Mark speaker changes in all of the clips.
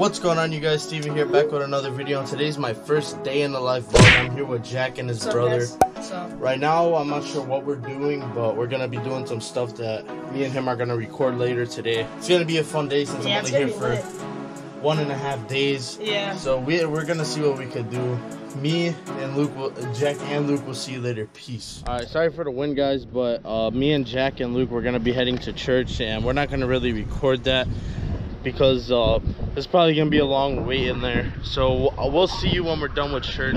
Speaker 1: What's going on you guys, Steven here back with another video and today's my first day in the life vlog. I'm here with Jack and his brother. Right now I'm not sure what we're doing, but we're gonna be doing some stuff that me and him are gonna record later today. It's gonna be a fun day since
Speaker 2: Yeah,
Speaker 1: I'm only here for
Speaker 2: lit.
Speaker 1: one and a half days.
Speaker 2: Yeah.
Speaker 1: So we, we're gonna see what we could do. Me and Luke, will, Jack and Luke will see you later. Peace. All right, sorry for the wind, guys, but uh, me and Jack and Luke, we're gonna be heading to church, and we're not gonna really record that because uh, it's probably gonna be a long wait in there. So we'll- we'll see you when we're done with church.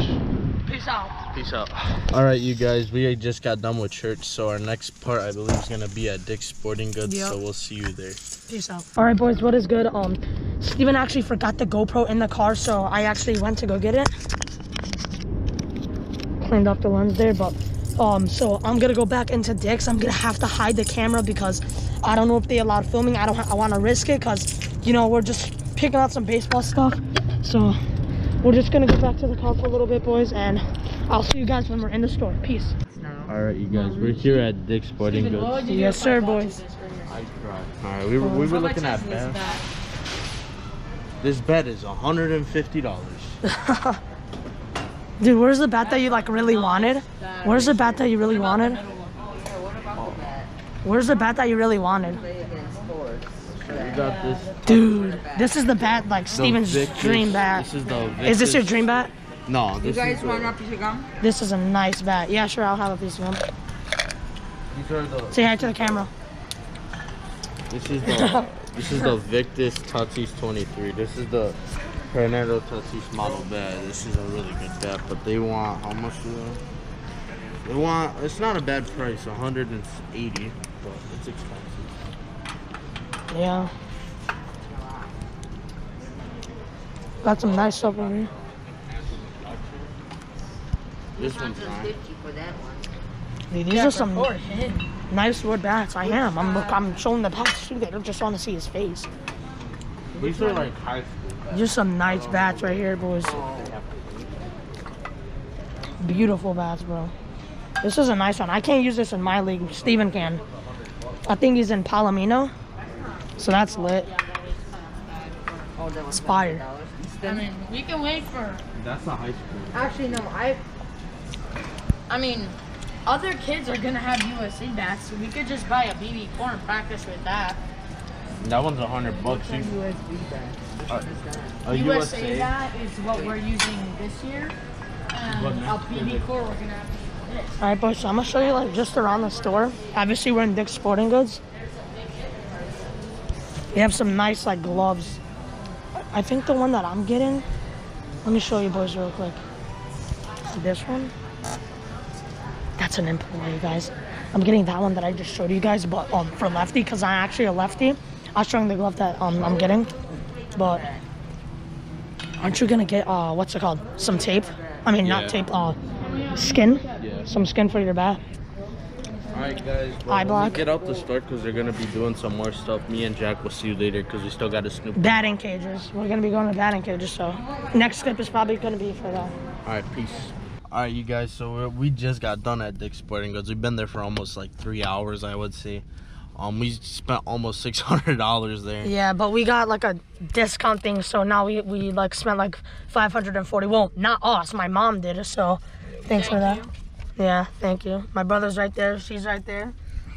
Speaker 2: Peace out.
Speaker 1: Peace out. All right, you guys, we just got done with church, so our next part, I believe, is gonna be at Dick's Sporting Goods.
Speaker 2: Yep.
Speaker 1: So we'll see you there.
Speaker 2: Peace out. All right, boys. What is good? Um, Steven actually forgot the GoPro in the car, so I actually went to go get it. Cleaned up the lens there, but um, so I'm gonna go back into Dick's. I'm gonna have to hide the camera because I don't know if they allowed filming. I don't. I want to risk it because you know we're just picking out some baseball stuff. So we're just gonna go back to the car for a little bit, boys, and I'll see you guys when we're in the store. Peace.
Speaker 1: All right, you guys, we're here at Dick's Sporting Goods.
Speaker 2: Yes, sir, boys.
Speaker 1: I cried. All right, we were we were looking at beds. This bed is hundred and fifty dollars.
Speaker 2: Dude, where's the bat that you like really wanted? Where's the bat oh. that you really wanted? Where's the bat that you really wanted?
Speaker 1: We got this.
Speaker 2: Dude, this is the bat like Steven's
Speaker 1: Victus-
Speaker 2: dream bat.
Speaker 1: This is the.
Speaker 2: Is this your dream bat?
Speaker 1: No, this
Speaker 3: You guys
Speaker 1: is
Speaker 3: want a piece of gum?
Speaker 2: This is a nice bat. Yeah, sure, I'll have a piece of them.
Speaker 1: These are the.
Speaker 2: Say hi to the camera.
Speaker 1: This is the. this is the Victus Tatis 23. This is the Fernando Tatis model bat. This is a really good bat, but they want how much? Do they? They want. It's not a bad price, 180, but it's expensive.
Speaker 2: Yeah. Got some nice stuff over here.
Speaker 1: This one's
Speaker 3: Just
Speaker 1: fine.
Speaker 3: 50 for that one.
Speaker 2: Dude, these are some nice wood bats. I am. I'm look. I'm showing the bats too. They don't just want to see his face.
Speaker 1: These are like high school.
Speaker 2: Just some nice bats right here, boys. Beautiful bats, bro. This is a nice one. I can't use this in my league. Steven can. I think he's in Palomino. So that's lit.
Speaker 3: Oh, that was
Speaker 2: Inspired.
Speaker 3: $50.
Speaker 4: I mean, we can wait for.
Speaker 1: That's not high school.
Speaker 3: Actually, no, I.
Speaker 4: I mean, other kids are gonna have USC bats, so we could just buy a BB core and practice with that.
Speaker 1: That one's a hundred bucks. You,
Speaker 3: USB back. Which
Speaker 1: Uh,
Speaker 3: one is that?
Speaker 1: a
Speaker 4: USA,
Speaker 1: USA.
Speaker 4: bat is what we're using this year, and
Speaker 1: What
Speaker 4: a? BBCOR we're gonna have this.
Speaker 2: All right, boys. So I'm gonna show you like just around the store. Obviously, we're in Dick's Sporting Goods. We have some nice like gloves. I think the one that I'm getting. Let me show you boys real quick. This one. That's an employee, guys. I'm getting that one that I just showed you guys, but um for lefty, cause I'm actually a lefty. I'll showing the glove that um I'm getting. But aren't you gonna get uh what's it called? Some tape? I mean
Speaker 1: Yeah.
Speaker 2: not tape. Uh, skin.
Speaker 1: Yeah.
Speaker 2: Some skin for your bat.
Speaker 1: All right, guys.
Speaker 2: Eye
Speaker 1: when we
Speaker 2: block.
Speaker 1: Get out the store because they're gonna be doing some more stuff. Me and Jack will see you later because we still got to snoop.
Speaker 2: Batting cages. We're gonna be going to batting cages, so next clip is probably gonna be for that.
Speaker 1: All right, peace. All right, you guys. So we're, we just got done at Dick's Sporting Goods. We've been there for almost like three hours, I would say. Um, we spent almost six hundred dollars there.
Speaker 2: Yeah, but we got like a discount thing, so now we we like spent like 540. Well, not us. My mom did it, so thanks for that. Yeah, thank you. My brother's right there. She's right there.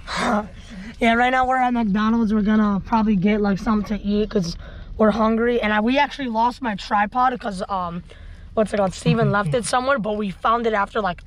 Speaker 2: yeah, right now we're at McDonald's. We're gonna probably get like something to eat because we're hungry. And I, we actually lost my tripod because um, what's it called? Steven left it somewhere, but we found it after like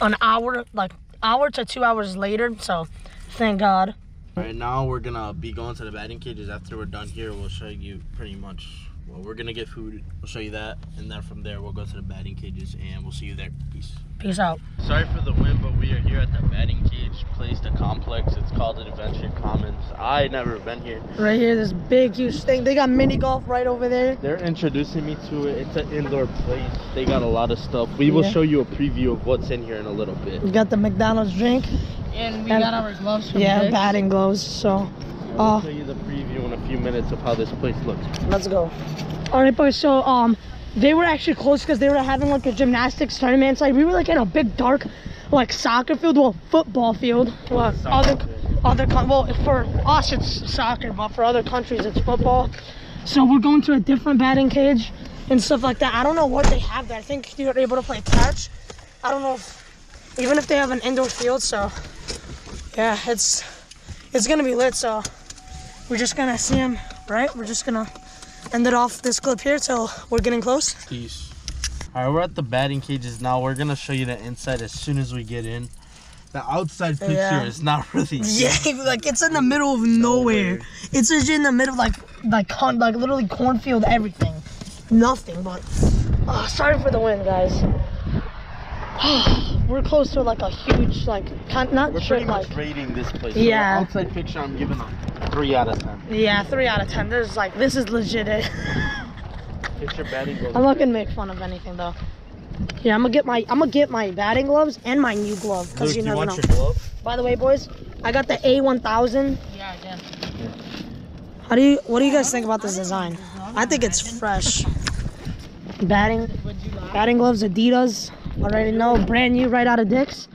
Speaker 2: an hour, like hour to two hours later. So thank God.
Speaker 1: Right, now we're gonna be going to the batting cages. After we're done here, we'll show you pretty much. Well, we're gonna get food. We'll show you that, and then from there we'll go to the batting cages, and we'll see you there. Peace.
Speaker 2: Peace out.
Speaker 1: Sorry for the wind, but we are here at the batting cage place, the complex. It's called Adventure Commons. I never been here.
Speaker 2: Right here, this big, huge thing. They got mini golf right over there.
Speaker 1: They're introducing me to it. It's an indoor place. They got a lot of stuff. We will
Speaker 2: Yeah.
Speaker 1: show you a preview of what's in here in a little bit.
Speaker 2: We got the McDonald's drink.
Speaker 4: And we
Speaker 2: And-
Speaker 4: got our gloves from
Speaker 2: Yeah,
Speaker 4: Dick's.
Speaker 2: batting gloves. So,
Speaker 1: I'll
Speaker 2: uh,
Speaker 1: show you in a few minutes of how this place looks.
Speaker 2: let's go. All right, boys. So, um, they were actually close because they were having like a gymnastics tournament. It's like we were like in a big dark, like soccer field, well, football field. Well, other, other, con- well, for us it's soccer, but for other countries it's football. So we're going to a different batting cage and stuff like that. I don't know what they have there. I think you're able to play catch. I don't know if, even if they have an indoor field. So yeah, it's it's gonna be lit. So we're just gonna see him, right? We're just gonna end it off this clip here till we're getting close.
Speaker 1: Peace. All right, we're at the batting cages now. We're gonna show you the inside as soon as we get in. The outside picture
Speaker 2: Yeah.
Speaker 1: is not really.
Speaker 2: Yeah, like it's in the middle of nowhere. It's just in the middle, like like con, like literally cornfield, everything, nothing. But oh, sorry for the wind, guys. Oh. We're close to like a huge, like con, not
Speaker 1: We're
Speaker 2: sure,
Speaker 1: pretty
Speaker 2: like
Speaker 1: much rating this place. So
Speaker 2: Yeah.
Speaker 1: the outside picture, I'm giving a three out of ten.
Speaker 2: yeah, three out of ten. There's like this is legit. It.
Speaker 1: Picture batting goes.
Speaker 2: I'm not gonna make fun of anything though. Yeah, I'm gonna get my I'm gonna get my batting gloves and my new glove because you
Speaker 1: do you
Speaker 2: never
Speaker 1: want
Speaker 2: know.
Speaker 1: your glove?
Speaker 2: By the way, boys, I got the A1000.
Speaker 4: Yeah, I did.
Speaker 2: How do you? What do you guys think about this design? I think it's fresh. Batting, batting gloves, Adidas. Already know, brand new, right out of Dick's.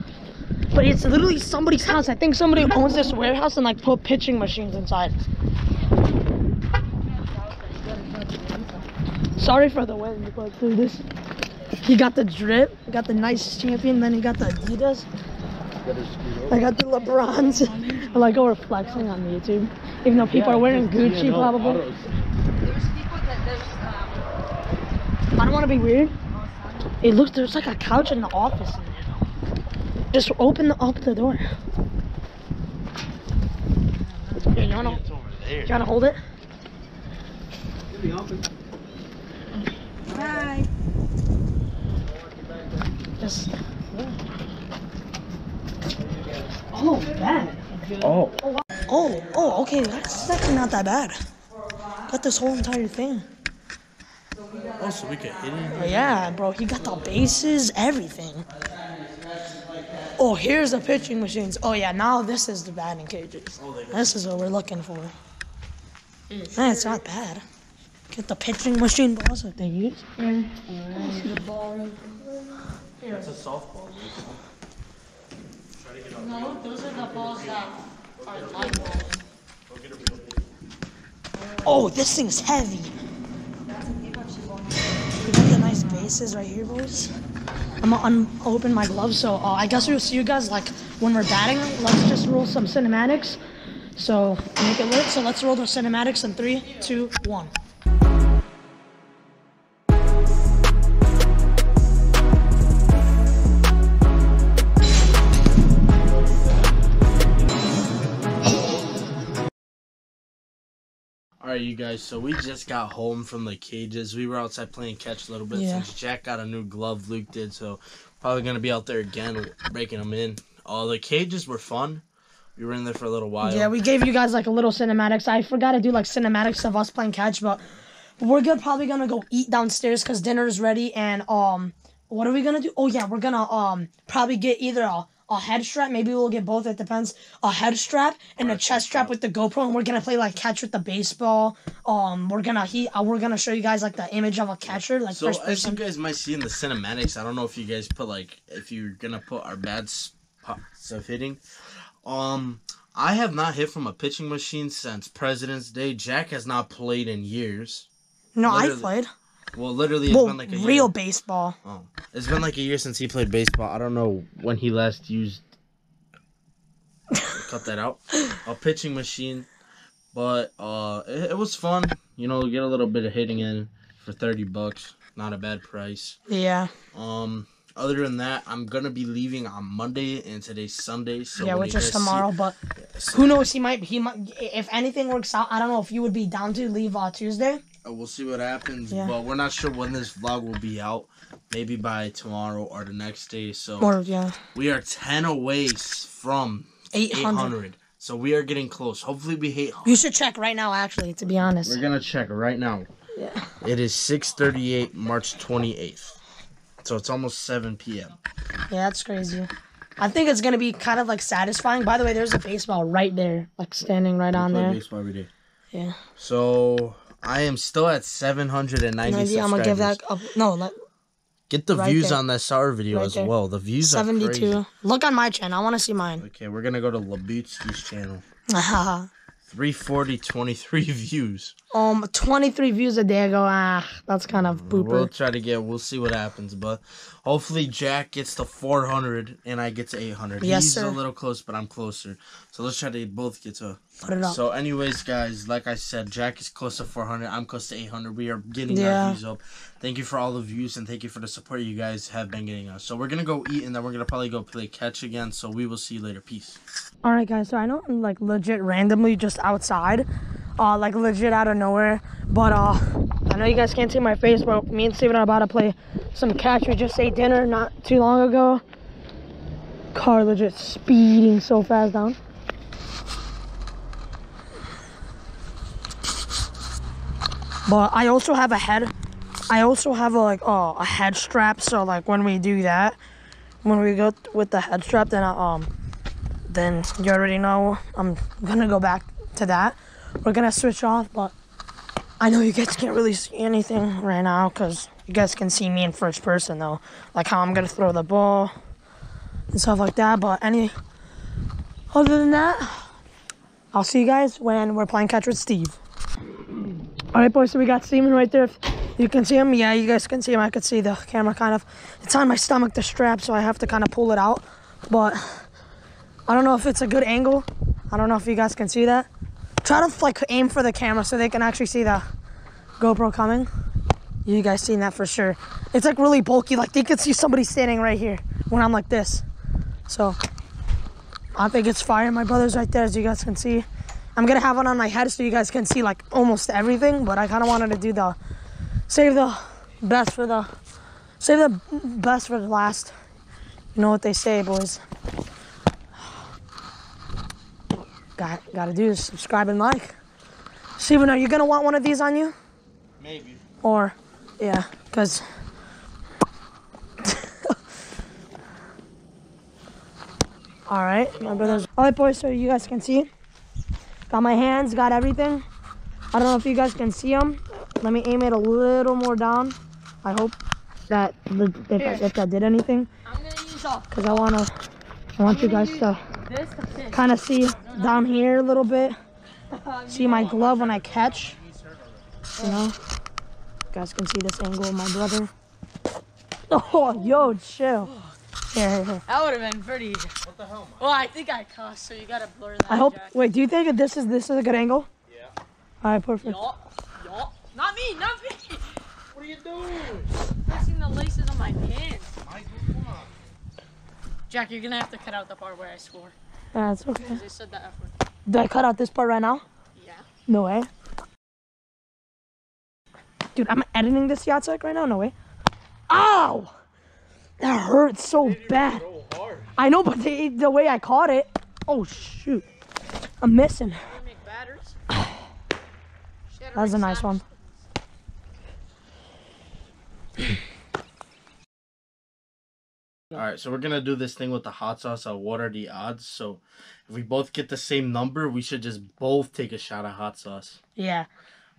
Speaker 2: But it's literally somebody's house. I think somebody owns this warehouse and like put pitching machines inside. Sorry for the wind, but dude, this. He got the drip, he got the nice champion, then he got the Adidas. I got the LeBrons. I like how we're flexing on YouTube. Even though people are wearing Gucci probably.
Speaker 3: There's people that there's um,
Speaker 2: I don't want to be weird. It looks there's like a couch in the office in there. Just open the, up the door. Here, you wanna,
Speaker 1: It's over there.
Speaker 2: you wanna hold it?
Speaker 3: Hi.
Speaker 2: Just. Oh, bad.
Speaker 1: Oh.
Speaker 2: Oh, oh, okay. That's actually not that bad. Got this whole entire thing.
Speaker 1: Oh, so we could hit it.
Speaker 2: But yeah, bro, he got the bases, everything. Oh, here's the pitching machines. Oh yeah, now this is the batting cages. This is what we're looking for. Man, it's not bad. Get the pitching machine balls that they use.
Speaker 1: It's a softball.
Speaker 4: No, those are the balls that are light balls.
Speaker 2: Oh, this thing's heavy. Right here, boys. I'm gonna un- open my gloves, so uh, I guess we'll see you guys like when we're batting. Let's just roll some cinematics. So make it lit. So let's roll the cinematics in three, two, one.
Speaker 1: All right, you guys. So we just got home from the cages. We were outside playing catch a little bit
Speaker 2: Yeah.
Speaker 1: since Jack got a new glove. Luke did, so probably gonna be out there again breaking them in. All the cages were fun. We were in there for a little while.
Speaker 2: Yeah, we gave you guys like a little cinematics. I forgot to do like cinematics of us playing catch, but we're good. Probably gonna go eat downstairs because dinner's ready. And um, what are we gonna do? Oh yeah, we're gonna um probably get either a, a head strap. Maybe we'll get both. It depends. A head strap and a chest strap with the GoPro, and we're gonna play like catch with the baseball. Um, we're gonna he uh, we're gonna show you guys like the image of a catcher, like
Speaker 1: So
Speaker 2: first
Speaker 1: as you guys might see in the cinematics, I don't know if you guys put like if you're gonna put our bad spots of hitting. Um, I have not hit from a pitching machine since President's Day. Jack has not played in years.
Speaker 2: No, I played.
Speaker 1: Well, literally, it's
Speaker 2: Well,
Speaker 1: been like a
Speaker 2: real
Speaker 1: year.
Speaker 2: baseball.
Speaker 1: Oh, it's been like a year since he played baseball. I don't know when he last used. Cut that out. A pitching machine, but uh, it, it was fun. You know, get a little bit of hitting in for thirty bucks. Not a bad price.
Speaker 2: Yeah,
Speaker 1: Um, other than that, I'm gonna be leaving on Monday, and today's Sunday. So
Speaker 2: yeah, which is
Speaker 1: guys see-
Speaker 2: tomorrow, but.
Speaker 1: so-
Speaker 2: Who knows? He might. He might. If anything works out, I don't know if you would be down to leave uh, Tuesday.
Speaker 1: Uh, We'll see what happens,
Speaker 2: Yeah.
Speaker 1: but we're not sure when this vlog will be out. Maybe by tomorrow or the next day. So
Speaker 2: Or yeah,
Speaker 1: we are ten away from
Speaker 2: eight hundred.
Speaker 1: So we are getting close. Hopefully we hit.
Speaker 2: You should check right now. Actually, to be honest.
Speaker 1: We're gonna check right now.
Speaker 2: Yeah.
Speaker 1: It is six thirty-eight, March twenty-eighth. So it's almost seven p.m.
Speaker 2: Yeah, that's crazy. I think it's gonna be kind of like satisfying. By the way, there's a baseball right there, like standing right on
Speaker 1: Play
Speaker 2: there.
Speaker 1: baseball every day.
Speaker 2: Yeah.
Speaker 1: So I am still at seven hundred and ninety
Speaker 2: Maybe I'm gonna give that up. No, let,
Speaker 1: Get the
Speaker 2: right
Speaker 1: views
Speaker 2: there.
Speaker 1: on that Sour video
Speaker 2: Right
Speaker 1: as
Speaker 2: there.
Speaker 1: well. The views are
Speaker 2: 72. Look on my channel. I want to see mine.
Speaker 1: Okay, we're gonna go to Labudzki's channel.
Speaker 2: oh,
Speaker 1: 340, 23 views.
Speaker 2: Um 23 views a day. I go, ah, that's kind of
Speaker 1: We'll try to get. We'll see what happens, but hopefully Jack gets to 400 and I get to 800.
Speaker 2: Yes,
Speaker 1: He's
Speaker 2: sir.
Speaker 1: a little close, but I'm closer. So let's try to both get to.
Speaker 2: Put it up.
Speaker 1: So, anyways, guys, like I said, Jack is close to 400. I'm close to 800. We are getting
Speaker 2: Yeah.
Speaker 1: our views up. Thank you for all the views and thank you for the support you guys have been getting us. So we're gonna go eat and then we're gonna probably go play catch again. So we will see you later. Peace.
Speaker 2: All right, guys. So I know I'm like legit randomly just outside, uh, like legit out of nowhere. But uh, I know you guys can't see my face, but me and Steven are about to play some catch. We just ate dinner not too long ago. Car legit speeding so fast down. But I also have a head. I also have a like oh a head strap. So like when we do that, when we go with the head strap, then I, um then you already know I'm gonna go back to that. We're gonna switch off, but I know you guys can't really see anything right now because you guys can see me in first person though, like how I'm gonna throw the ball and stuff like that. But any other than that, I'll see you guys when we're playing catch with Steve. All right, boys. So we got Steven right there. If you can see him. Yeah, you guys can see him. I could see the camera kind of. It's on my stomach, the strap, so I have to kind of pull it out. But I don't know if it's a good angle. I don't know if you guys can see that. Try to like aim for the camera so they can actually see the GoPro coming. You guys seen that for sure. It's like really bulky. Like they could see somebody standing right here when I'm like this. So I think it's fire. My brother's right there, as you guys can see. I'm gonna have it on my head so you guys can see like almost everything. But I kind of wanted to do the save the best for the save the best for the last. You know what they say, boys. Got gotta do is subscribe and like. Steven, are you gonna want one of these on you?
Speaker 1: Maybe.
Speaker 2: Or, yeah, because. All right, my brothers. All right, boys. So you guys can see. Got my hands. Got everything. I don't know if you guys can see them. Let me aim it a little more down. I hope that the- if, if that did anything,
Speaker 4: I'm gonna use all
Speaker 2: because I wanna. I want you guys to
Speaker 4: this to fish.
Speaker 2: Kind of see down here a little bit. See my glove when I catch. You know, you guys can see this angle of my brother. Oh, yo, chill. Here, here, here.
Speaker 4: That would have been pretty. What the hell? Well, I think I cussed, so you gotta blur that.
Speaker 2: I hope.
Speaker 4: Jack.
Speaker 2: Wait, do you think that this is this is a good angle?
Speaker 1: Yeah.
Speaker 2: All right, perfect.
Speaker 4: Yup, yup. Not me, not me.
Speaker 1: What are you doing?
Speaker 4: Fixing the laces on my pants. Jack, you're gonna have to cut out the part where I swore.
Speaker 2: That's okay.
Speaker 4: Because they said that F word.
Speaker 2: Did I cut out this part right now?
Speaker 4: Yeah.
Speaker 2: No way. Dude, I'm editing this Yatsek right now. No way. Ow! That hurts so bad.
Speaker 1: So hard.
Speaker 2: I know, but the, the way I caught it. Oh shoot! I'm missing.
Speaker 4: You.
Speaker 2: That was a nice one.
Speaker 1: All right, so we're gonna do this thing with the hot sauce. Uh, what are the odds? So, if we both get the same number, we should just both take a shot of hot sauce.
Speaker 2: Yeah.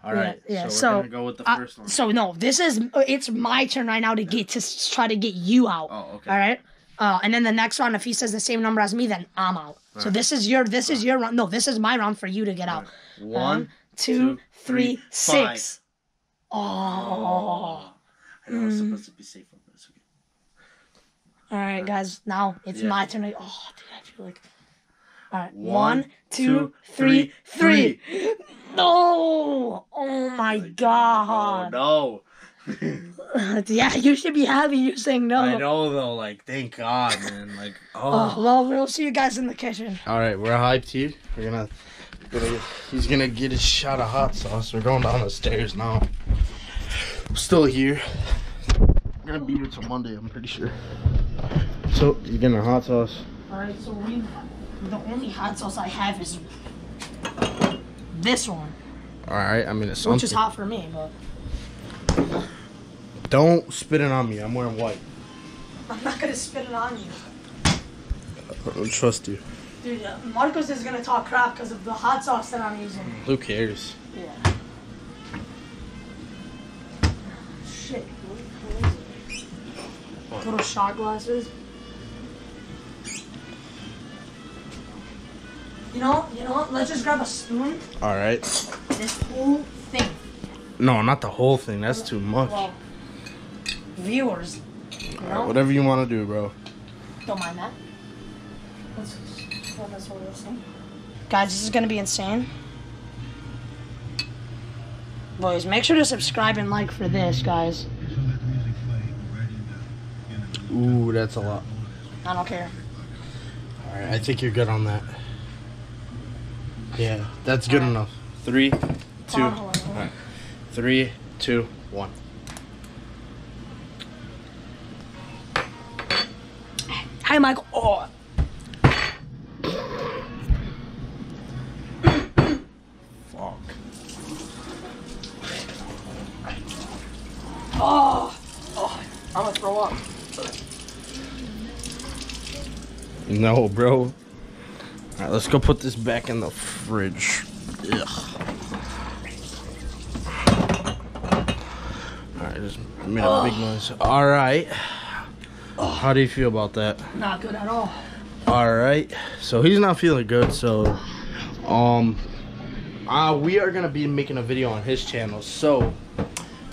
Speaker 1: All right.
Speaker 2: Yeah, yeah,
Speaker 1: So we're
Speaker 2: so,
Speaker 1: gonna go with the
Speaker 2: Uh,
Speaker 1: first one.
Speaker 2: so no, this is it's my turn right now to get to try to get you out.
Speaker 1: Oh, okay.
Speaker 2: All right. Uh, and then the next round, if he says the same number as me, then I'm out. So this is your this is your round. No, this is my round for you to get out.
Speaker 1: One,
Speaker 2: two,
Speaker 1: two,
Speaker 2: three,
Speaker 1: three,
Speaker 2: six. Oh.
Speaker 1: I know it's supposed to be safe on this. Okay.
Speaker 2: All right, guys. Now it's
Speaker 1: Yeah.
Speaker 2: my turn. to- Oh, dude, I feel like. All right.
Speaker 1: One,
Speaker 2: One, two,
Speaker 1: two,
Speaker 2: three,
Speaker 1: three,
Speaker 2: three. No! Oh my
Speaker 1: Oh
Speaker 2: god.
Speaker 1: no!
Speaker 2: Yeah, you should be happy you're saying no.
Speaker 1: I know though. Like, thank God, man. Like,
Speaker 2: Oh,
Speaker 1: oh.
Speaker 2: well, we'll see you guys in the kitchen.
Speaker 1: All right, we're hyped here. We're gonna, gonna. He's gonna get his shot of hot sauce. We're going down the stairs now. Still here. We're gonna be here till Monday. I'm pretty sure. So you're getting a hot sauce.
Speaker 2: All right, so we, the only hot sauce I have is this one,
Speaker 1: All right. I mean, it's
Speaker 2: which is hot for me, but
Speaker 1: Don't spit it on me. I'm wearing white.
Speaker 2: I'm not gonna spit it on you.
Speaker 1: I don't trust you.
Speaker 2: Dude, uh, Marcos is gonna talk crap because of the hot sauce that I'm using.
Speaker 1: Who cares?
Speaker 2: Yeah. Shit. Little shot glasses. You know, you know what? Let's just grab a spoon.
Speaker 1: All right.
Speaker 2: This whole thing.
Speaker 1: No, not the whole thing. That's too much.
Speaker 2: Well, viewers. You?
Speaker 1: Whatever you want to do, bro.
Speaker 2: Don't mind that. Let's this over this thing. Guys, this is gonna be insane. Boys, make sure to subscribe and like for this, guys.
Speaker 1: Ooh, that's a lot.
Speaker 2: I don't care.
Speaker 1: All right, I think you're good on that. Yeah, that's good enough. Three, two,
Speaker 2: Hold on, hold on, hold on.
Speaker 1: alright. three, two, one.
Speaker 2: Hi, Michael. Oh.
Speaker 1: Fuck.
Speaker 2: Oh. Oh. I'm gonna throw up.
Speaker 1: No, bro. All right, let's go put this back in the fridge. Ugh. All right, just made a big noise. All right. How do you feel about that?
Speaker 2: Not good at all.
Speaker 1: All right. So he's not feeling good. So, um, uh, we are gonna be making a video on his channel. So,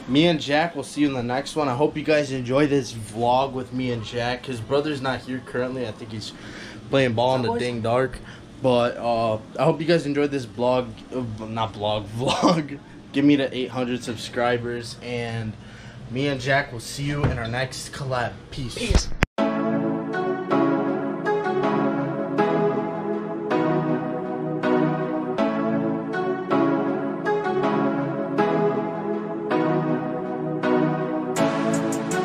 Speaker 1: me and Jack will see you in the next one. I hope you guys enjoy this vlog with me and Jack. His brother's not here currently. I think he's playing ball in the ding dark. But uh, I hope you guys enjoyed this blog, uh, not blog, vlog. Give me the 800 subscribers, and me and Jack will see you in our next collab. Peace.
Speaker 2: Peace.